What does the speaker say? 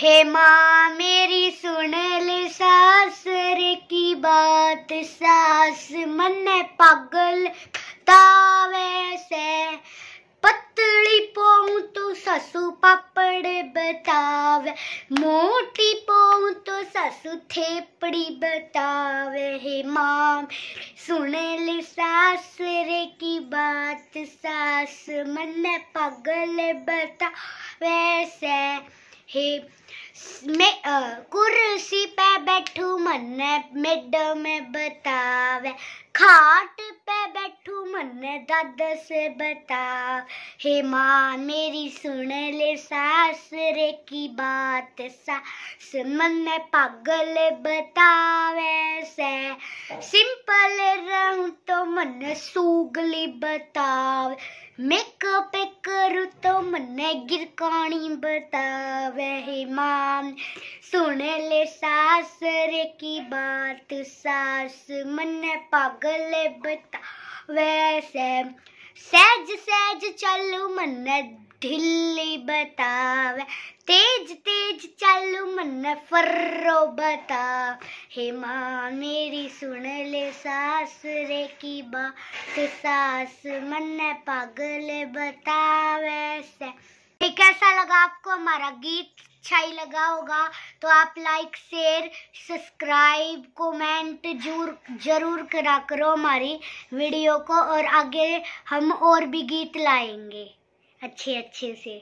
हे माँ, मेरी सुन ले सास, रे की बात सास। मन पागल, तावे पतली पोऊ तो ससु पापड़ बतावे। मोटी पोऊ तो ससु थेपड़ी बतावे। हे माँ, सुन ले सास, रे की बात सास। मन पागल, बतावे से। हे कुर्सी पे बैठू, मन मिड में बतावे। खाट पे बैठू, मन दाद से बता हे माँ, मेरी सुन ले सास रे की बात। सास मन पागल बतावे। से, सिंपल मन सूगली बतावे मेकअप करूँ तो मन गिरकानी बतावे हे माँ सुन ले सास रे की बात सास मन पागल बता वैसे सहज सहज चलू मन ढिल्ली बतावे तेज तेज चलू मन फर्रो बता। हे माँ मेरी सुन ले सास रे की बात। सास मन पागल बता से। ये कैसा लगा आपको? हमारा गीत अच्छा ही लगा होगा। तो आप लाइक शेयर सब्सक्राइब कमेंट ज़रूर ज़रूर करा करो हमारी वीडियो को। और आगे हम और भी गीत लाएँगे। अच्छे अच्छे से।